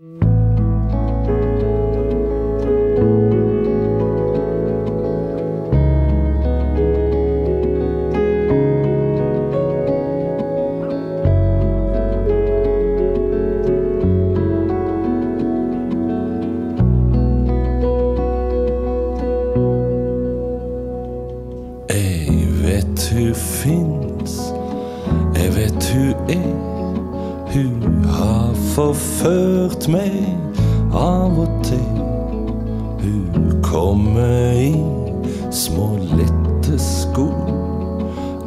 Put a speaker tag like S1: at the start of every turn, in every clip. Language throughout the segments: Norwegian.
S1: Jeg vet hun fins, jeg vet hun er. Forført meg av og til. Hun kommer i små, lette sko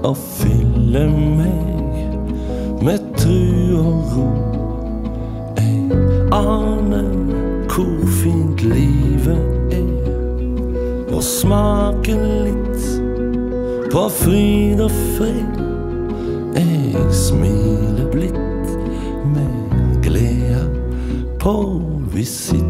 S1: og fyller meg med tru og ro. Jeg aner hvor fint livet er, og smaker litt på fryd og fred. På visitt.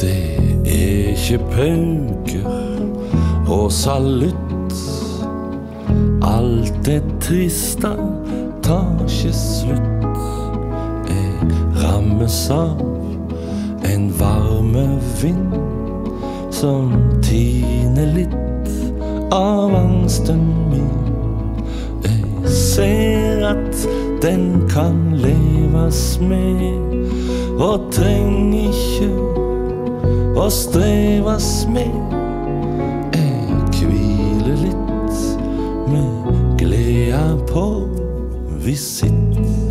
S1: Det er ikke pauker og salutt. Alt det triste tar ikke slutt. Jeg rammes av en varme vind som tiner litt av angsten min. Jeg ser at den kan leves med, og trenger ikke å streves med. Jeg hviler litt med gleda på visitt.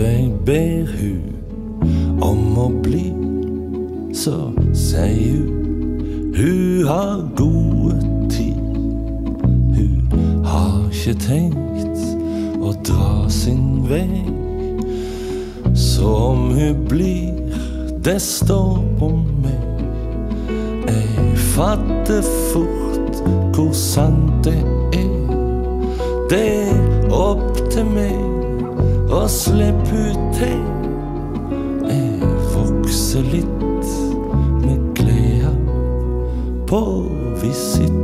S1: Jeg ber hun om å bli, så sier hun hun har gode tid. Hun har ikke tenkt å dra sin vei. Så om hun blir, det står på meg. Jeg fatter fort hvor sant det er. Det er opp til meg å slipp ut til. Jeg vokser litt med glede på visitt.